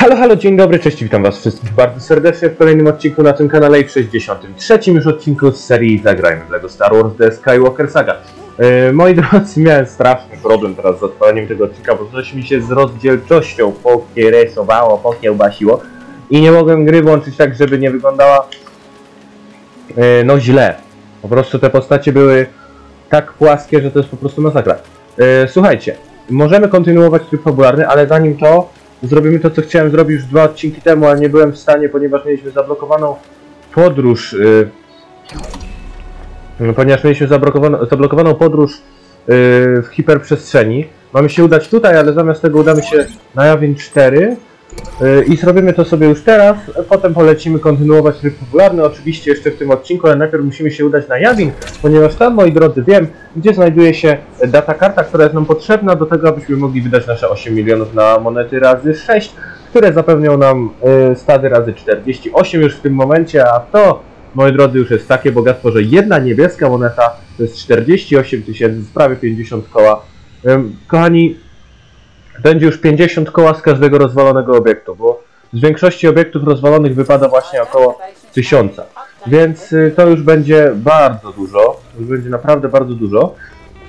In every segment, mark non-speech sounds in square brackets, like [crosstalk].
Halo, halo, dzień dobry, cześć, witam was wszystkich bardzo serdecznie w kolejnym odcinku na tym kanale i w 63 już odcinku z serii Zagrajmy w LEGO Star Wars The Skywalker Saga. Yy, moi drodzy, miałem straszny problem teraz z odpaleniem tego odcinka, bo coś mi się z rozdzielczością pokieresowało, pokiełbasiło i nie mogłem gry włączyć tak, żeby nie wyglądała yy, no źle. Po prostu te postacie były tak płaskie, że to jest po prostu masakra. Yy, słuchajcie, możemy kontynuować tryb fabularny, ale zanim to zrobimy to, co chciałem zrobić już dwa odcinki temu, ale nie byłem w stanie, ponieważ mieliśmy zablokowaną podróż. Yy, ponieważ mieliśmy zablokowaną, zablokowaną podróż yy, w hiperprzestrzeni. Mamy się udać tutaj, ale zamiast tego udamy się na Jawin 4 yy, i zrobimy to sobie już teraz. Potem polecimy kontynuować tryb popularny, oczywiście jeszcze w tym odcinku, ale najpierw musimy się udać na Jawin, ponieważ tam, moi drodzy, wiem, gdzie znajduje się data karta, która jest nam potrzebna do tego, abyśmy mogli wydać nasze 8 milionów na monety razy 6, które zapewnią nam yy, stady razy 48 już w tym momencie, a to, moi drodzy, już jest takie bogactwo, że jedna niebieska moneta to jest 48 tysięcy, prawie 50 koła. Kochani, będzie już 50 koła z każdego rozwalonego obiektu, bo z większości obiektów rozwalonych wypada właśnie około 1000. Więc y, to już będzie bardzo dużo, już będzie naprawdę bardzo dużo.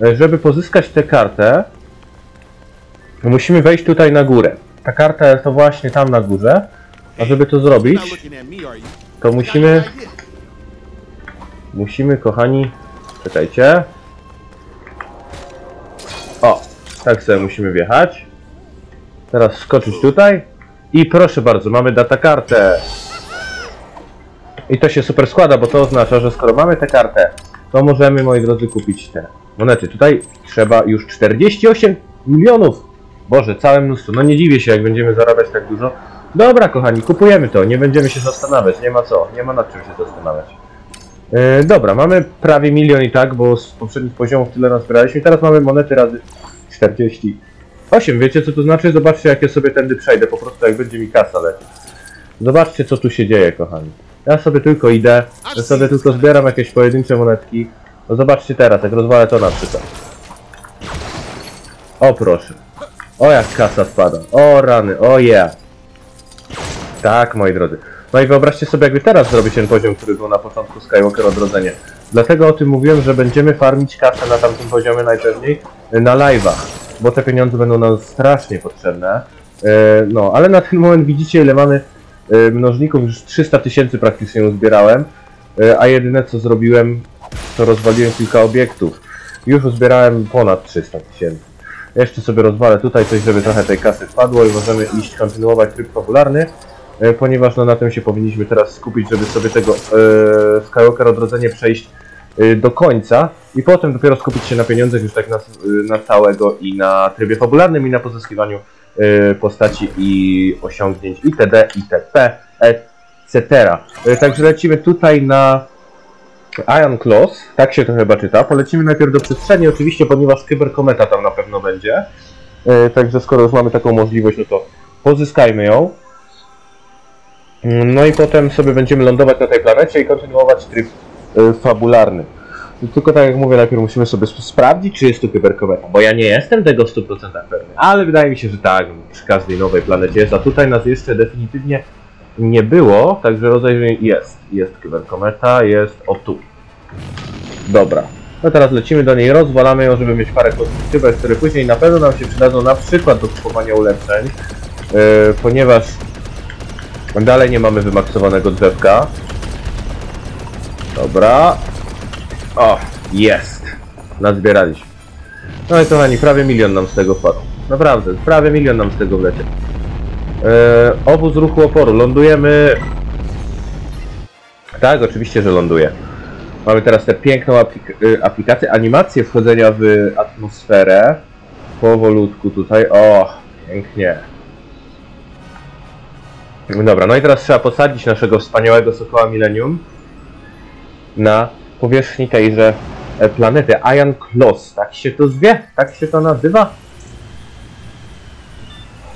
E, Żeby pozyskać tę kartę, musimy wejść tutaj na górę. Ta karta jest to właśnie tam na górze, a żeby to zrobić, to musimy, musimy kochani, czekajcie. O, tak sobie musimy wjechać. Teraz skoczyć tutaj. I proszę bardzo, mamy data kartę. I to się super składa, bo to oznacza, że skoro mamy tę kartę, to możemy, moi drodzy, kupić te monety. Tutaj trzeba już 48 milionów. Boże, całe mnóstwo. No nie dziwię się, jak będziemy zarabiać tak dużo. Dobra, kochani, kupujemy to. Nie będziemy się zastanawiać. Nie ma co. Nie ma nad czym się zastanawiać. Yy, dobra, mamy prawie milion i tak, bo z poprzednich poziomów tyle nazbieraliśmy. Teraz mamy monety razy 48. Wiecie co to znaczy? Zobaczcie, jak ja sobie tędy przejdę. Po prostu jak będzie mi kasa lecieć. Zobaczcie, co tu się dzieje, kochani. Ja sobie tylko idę, ja sobie tylko zbieram jakieś pojedyncze monetki. No zobaczcie teraz, jak rozwalę to na przykład. O proszę. O jak kasa spada. O rany, o yeah. Tak, moi drodzy. No i wyobraźcie sobie, jakby teraz zrobić ten poziom, który był na początku Skywalker Odrodzenie. Dlatego o tym mówiłem, że będziemy farmić kasę na tamtym poziomie najpewniej y, na live'ach, bo te pieniądze będą nam strasznie potrzebne. Yy, No, ale na ten moment widzicie, ile mamy yy, mnożników, już 300 tysięcy praktycznie uzbierałem, yy, a jedyne co zrobiłem, to rozwaliłem kilka obiektów. Już uzbierałem ponad 300 tysięcy. Jeszcze sobie rozwalę tutaj coś, żeby trochę tej kasy wpadło i możemy iść kontynuować tryb fabularny, e, ponieważ no, na tym się powinniśmy teraz skupić, żeby sobie tego e, Skywalker odrodzenie przejść e, do końca i potem dopiero skupić się na pieniądzach już tak na, na całego i na trybie fabularnym i na pozyskiwaniu e, postaci i osiągnięć itd. itp. etc. Także lecimy tutaj na Iron Claws, tak się to chyba czyta. Polecimy najpierw do przestrzeni, oczywiście, ponieważ kyberkometa tam na pewno będzie. Także skoro już mamy taką możliwość, no to pozyskajmy ją. Mm, No i potem sobie będziemy lądować na tej planecie i kontynuować tryb fabularny. Tylko tak jak mówię, najpierw musimy sobie sp- sprawdzić, czy jest tu kyberkometa, bo ja nie jestem tego w 100% pewny, ale wydaje mi się, że tak, przy każdej nowej planecie jest, a tutaj nas jeszcze definitywnie nie było, także rozejrzyj jest, jest kyberkometa, jest o tu. Dobra. No teraz lecimy do niej, rozwalamy ją, żeby mieć parę kyber, które później na pewno nam się przydadzą na przykład do kupowania ulepszeń, yy, ponieważ dalej nie mamy wymaksowanego drzewka. Dobra. O, jest. Nazbieraliśmy. No i kochani, prawie milion nam z tego wpadł. Naprawdę, prawie milion nam z tego wleciał. Eee, obóz ruchu oporu. Lądujemy. Tak, oczywiście, że ląduje. Mamy teraz tę piękną aplik- y, aplikację, animację wchodzenia w atmosferę. Powolutku tutaj. O, pięknie. Dobra, no i teraz trzeba posadzić naszego wspaniałego Sokoła Millennium na powierzchni tejże e, planety. Iron Claws, tak się to zwie? Tak się to nazywa?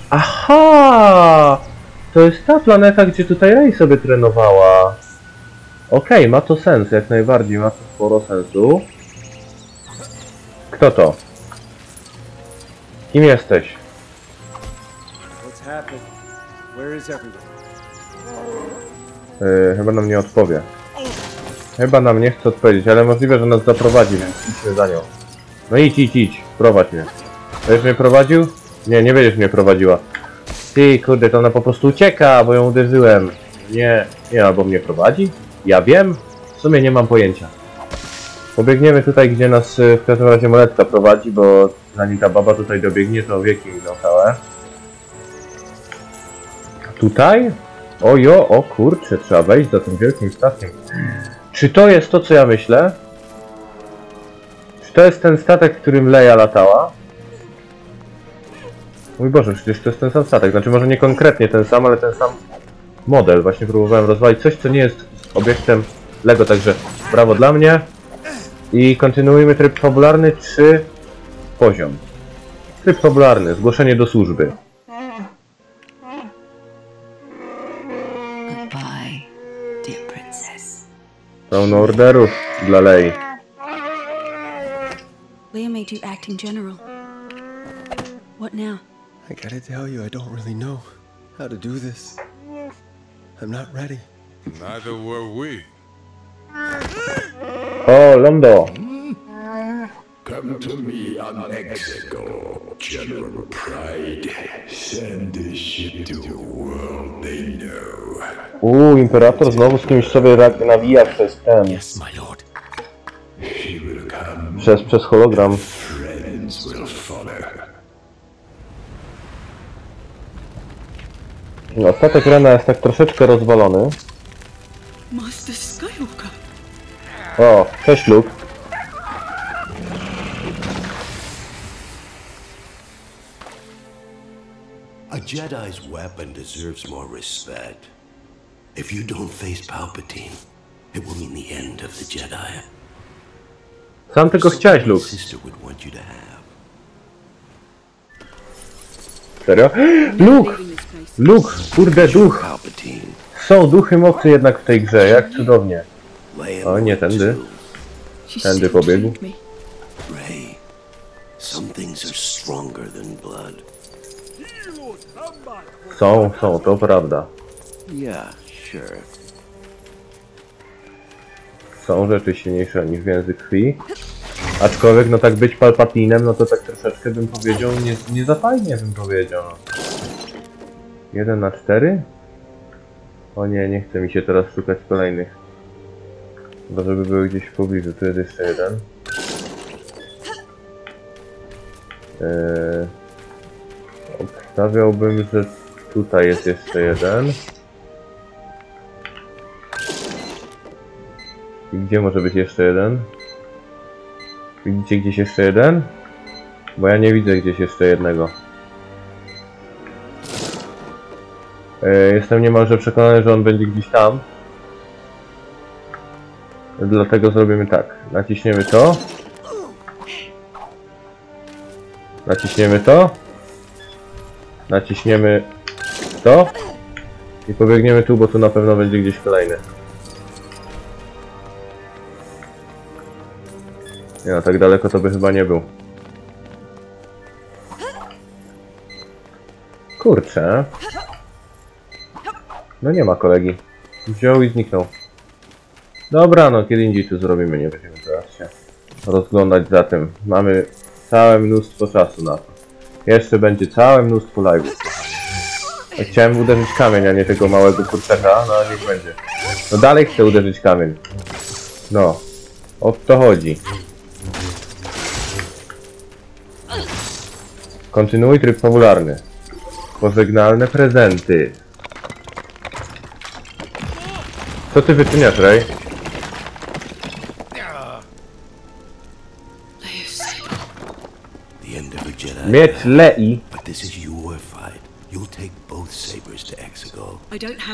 Aha! To jest ta planeta, gdzie tutaj Rey sobie trenowała. Okej, ma to sens, jak najbardziej, ma to sporo sensu. Kto to? Kim jesteś? Yy, chyba nam nie odpowie. Chyba nam nie chce odpowiedzieć, ale możliwe, że nas zaprowadzi, więc idźmy za nią. No idź, idź, idź. Prowadź mnie. Będziesz mnie prowadził? Nie, nie będziesz mnie prowadziła. Ty, kurde, to ona po prostu ucieka, bo ją uderzyłem. Nie, nie, albo mnie prowadzi? Ja wiem? W sumie nie mam pojęcia. Pobiegniemy tutaj, gdzie nas y, w każdym razie moletka prowadzi, bo zanim ta baba tutaj dobiegnie, to wieki miną całe. Tutaj? Ojo, o kurczę, trzeba wejść za tym wielkim statkiem. Czy to jest to, co ja myślę? Czy to jest ten statek, którym Leia latała? Mój Boże, przecież to jest ten sam statek. Znaczy może nie konkretnie ten sam, ale ten sam model. Właśnie próbowałem rozwalić coś, co nie jest obiektem Lego, także brawo dla mnie. I kontynuujmy tryb fabularny czy poziom. Tryb fabularny, zgłoszenie do służby. Pełno orderów dla Lei. Leah made you acting general. What now? I gotta tell you, I don't really know how to do this. I'm not ready. Neither were we. Oh, Londo! Come to me on Mexico, General Pride. Send this ship to a world they know. Uuu, Imperator znowu z kimś sobie nawija przez ten, przez, przez hologram. No, statek Rena jest tak troszeczkę rozwalony. O, cześć Luke. A Jedi's weapon deserves more respect. If you don't face Palpatine, it will mean the end of the Jedi. Sam tego chciałeś, Luke. Serio? [gasps] Luke! Luke! Kurde, duch! Są duchy mocy jednak w tej grze, jak cudownie. O, nie tędy. Tędy pobiegł. Są, są, to prawda. Yeah, sure. Są rzeczy silniejsze niż więzy krwi. Aczkolwiek, no tak być Palpatinem, no to tak troszeczkę bym powiedział, nie, nie za fajnie bym powiedział. no. 1 na 4? O nie, nie chce mi się teraz szukać kolejnych. Bo żeby były gdzieś w pobliżu, tu jest jeszcze jeden. Eee, obstawiałbym, że tutaj jest jeszcze jeden. Gdzie może być jeszcze jeden? Widzicie gdzieś jeszcze jeden? Bo ja nie widzę gdzieś jeszcze jednego. E, Jestem niemalże przekonany, że on będzie gdzieś tam. Dlatego zrobimy tak. Naciśniemy to. Naciśniemy to. Naciśniemy to. I pobiegniemy tu, bo tu na pewno będzie gdzieś kolejny. Nie tak daleko to by chyba nie był. Kurczę. No nie ma kolegi. Wziął i zniknął. Dobra, no kiedy indziej tu zrobimy, nie będziemy teraz się rozglądać za tym. Mamy całe mnóstwo czasu na to. Jeszcze będzie całe mnóstwo live'ów. Chciałem uderzyć kamień, a nie tego małego kurczaka, no ale niech będzie. No dalej chcę uderzyć kamień. No. O to chodzi. Kontynuuj tryb fabularny. Pożegnalne prezenty. Co ty wyczyniasz, Ray? Miecz Lei.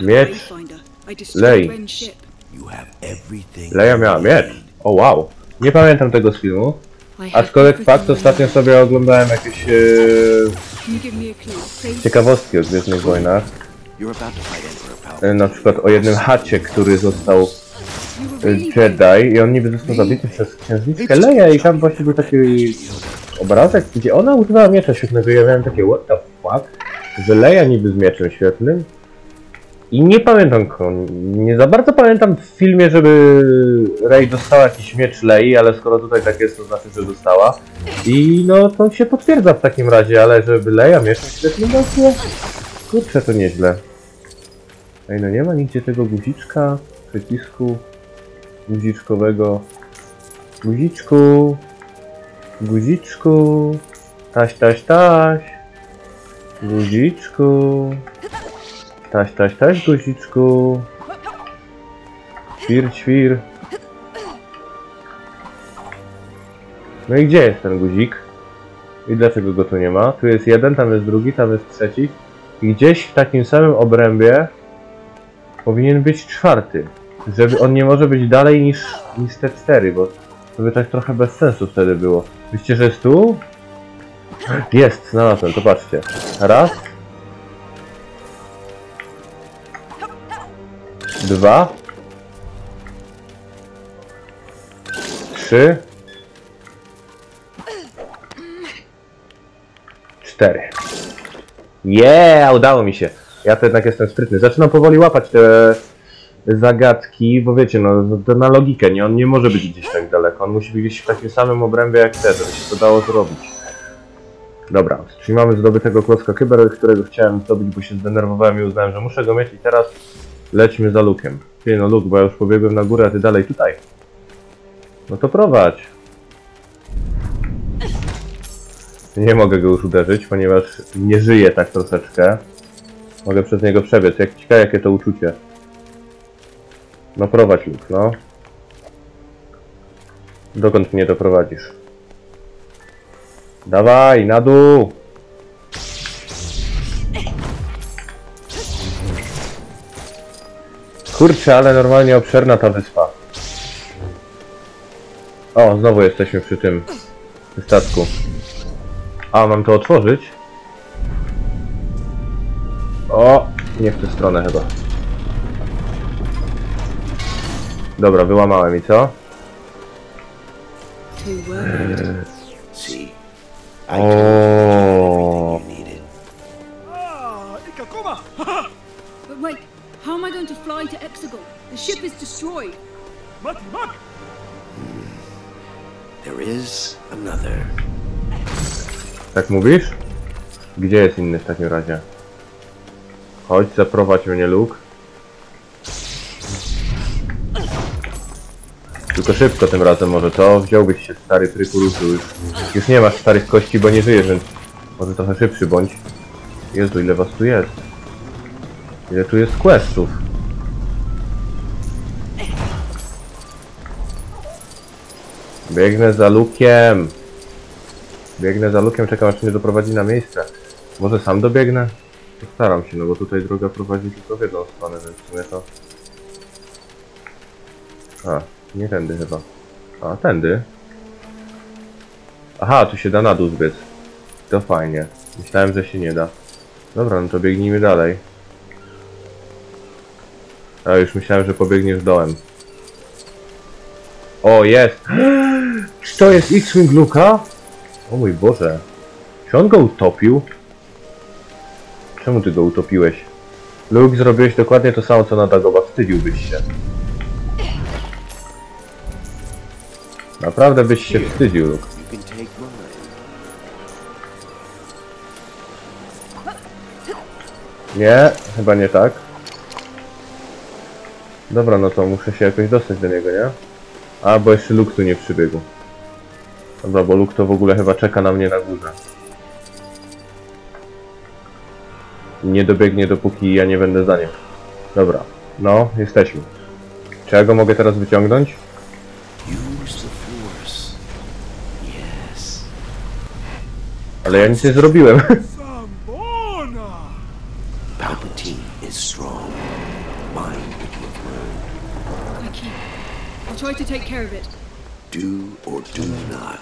Miecz. a Wayfinder. I Lej. destroyed Ren's ship. You have everything. Leia miała miecz. O wow. Nie pamiętam tego z filmu. Aczkolwiek fakt, ostatnio sobie oglądałem jakieś e, ciekawostki o Gwiezdnych Wojnach. E, na przykład o jednym chacie, który został e, Jedi i on niby został zabity przez księżniczkę Leia i tam właśnie był taki obrazek, gdzie ona używała miecza świetnego. I ja miałem takie what the fuck? że Leia niby z mieczem świetlnym i nie pamiętam, nie za bardzo pamiętam w filmie, żeby Rey dostała jakiś miecz Lei, ale skoro tutaj tak jest, to znaczy, że dostała. I no to się potwierdza w takim razie, ale żeby Leia mieczem świetlnym dostała? Kurczę, to nieźle. Ej, no nie ma nigdzie tego guziczka, przycisku guziczkowego. Guziczku, guziczku, taś, taś, taś. Guziczku. Taś, taś, taś, guziczku. Ćwir, ćwir. No i gdzie jest ten guzik? I dlaczego go tu nie ma? Tu jest jeden, tam jest drugi, tam jest trzeci. I gdzieś w takim samym obrębie powinien być czwarty. Żeby on nie może być dalej niż, niż te cztery, bo to by tak trochę bez sensu wtedy było. Myślicie, że jest tu? Jest, znalazłem, to patrzcie. Raz. Dwa. Trzy. Cztery. Yeah, udało mi się. Ja to jednak jestem sprytny. Zaczynam powoli łapać te zagadki, bo wiecie, no to na logikę, nie? On nie może być gdzieś tak daleko. On musi być gdzieś w takim samym obrębie jak te, żeby się to dało zrobić. Dobra, czyli mamy zdobytego klocka kyber, którego chciałem zdobyć, bo się zdenerwowałem i uznałem, że muszę go mieć i teraz lećmy za lukiem. Ty no luk, bo ja już pobiegłem na górę, a ty dalej tutaj. No to prowadź. Nie mogę go już uderzyć, ponieważ nie żyje tak troszeczkę. Mogę przez niego przebiec. Jak ciekawe jakie to uczucie. No prowadź luk, no. Dokąd mnie doprowadzisz? Dawaj, na dół! Kurczę, ale normalnie obszerna ta wyspa. O, znowu jesteśmy przy tym statku. A, mam to otworzyć? O, nie w tę stronę chyba. Dobra, wyłamałem i co? O. ship is destroyed. There is another. Tak mówisz? Gdzie jest inny w takim razie? Chodź, zaprowadź mnie, Luke. Tylko szybko tym razem może, co? Wziąłbyś się, stary trykurusu już. Już nie masz starych kości, bo nie żyjesz, więc może trochę szybszy bądź. Jezu, ile was tu jest? Ile tu jest questów? Biegnę za Lukiem. Biegnę za Lukiem, czekam aż mnie doprowadzi na miejsce. Może sam dobiegnę? Postaram się, no bo tutaj droga prowadzi tylko w jedną stronę, więc w sumie to... A, nie tędy chyba. A, tędy. Aha, tu się da na dół zbiec. To fajnie. Myślałem, że się nie da. Dobra, no to biegnijmy dalej. A już myślałem, że pobiegniesz dołem. O, jest! [gasps] Czy to jest X-Wing Luka? O mój Boże. Czy on go utopił? Czemu ty go utopiłeś? Luke, zrobiłeś dokładnie to samo co na Dagoba. Wstydziłbyś się. Naprawdę byś się wstydził, Luke. Nie, chyba nie tak. Dobra, no to muszę się jakoś dostać do niego, nie? A, bo jeszcze Luke tu nie przybiegł. Dobra, bo Luke to w ogóle chyba czeka na mnie na górze. Nie dobiegnie dopóki ja nie będę za nim. Dobra, no, jesteśmy. Czy ja go mogę teraz wyciągnąć? Ale ja nic nie zrobiłem. [laughs] I'll try to take care of it. Do or do not.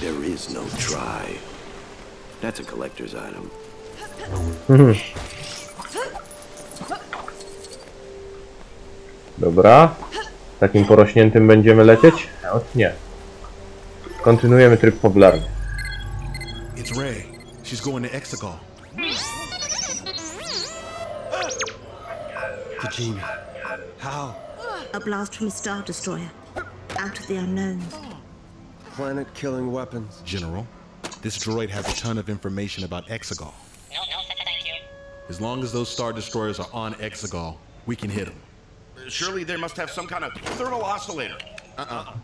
There is no try. That's a collector's item. [laughs] Dobra. Takim porośniętym będziemy lecieć? Ot nie. Kontynuujemy tryb popularny. It's Ray. She's going to Exegol. Kojima. How? A blast from a Star Destroyer. Out of the unknowns. Planet killing weapons. General, this droid has a ton of information about Exegol. No, no, thank you. As long as those Star Destroyers are on Exegol, we can hit them. Uh, surely they must have some kind of thermal oscillator. Uh-uh.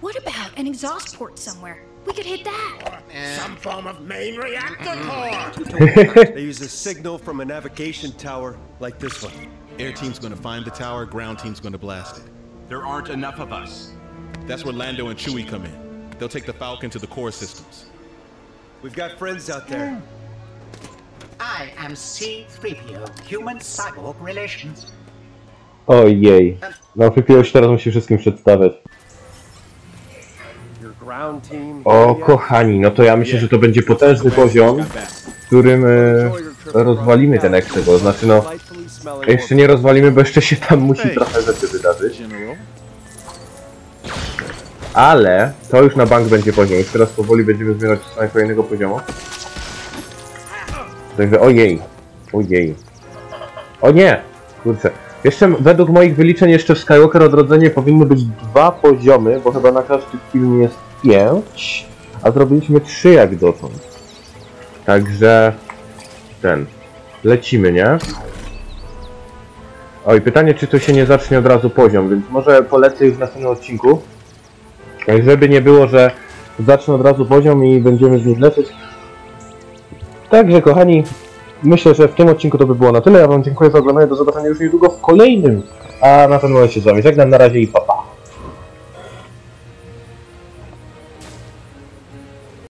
What about an exhaust port somewhere? We could hit that. Some form of main reactor core. [laughs] They use a signal from a navigation tower like this one. Air team's gonna find the tower, ground team's gonna blast it. There aren't enough of us. That's where Lando and Chewie come in. They'll take the Falcon to the core systems. We've got friends out there. I am C-3PO, Human Cyborg Relations. Ojej. No, Fipio już teraz musi wszystkim przedstawiać. O, kochani, no to ja myślę, że to będzie potężny poziom, w którym e, rozwalimy ten Exegol. Znaczy no, jeszcze nie rozwalimy, bo jeszcze się tam musi trochę rzeczy wydarzyć. Ale to już na bank będzie poziom. Teraz powoli będziemy zmierzać w stronę kolejnego poziomu. Także ojej. Ojej. O nie! Kurczę. Jeszcze według moich wyliczeń jeszcze w Skywalker Odrodzenie powinny być dwa poziomy, bo chyba na każdy film jest pięć, a zrobiliśmy trzy jak dotąd. Także ten. Lecimy, nie? Oj, pytanie, czy tu się nie zacznie od razu poziom, więc może polecę już w następnym odcinku. Tak, żeby nie było, że zacznę od razu poziom i będziemy z nim lecieć. Także kochani, myślę, że w tym odcinku to by było na tyle. Ja wam dziękuję za oglądanie, do zobaczenia już niedługo w kolejnym. A na ten moment się z wami żegnam, na razie i pa pa.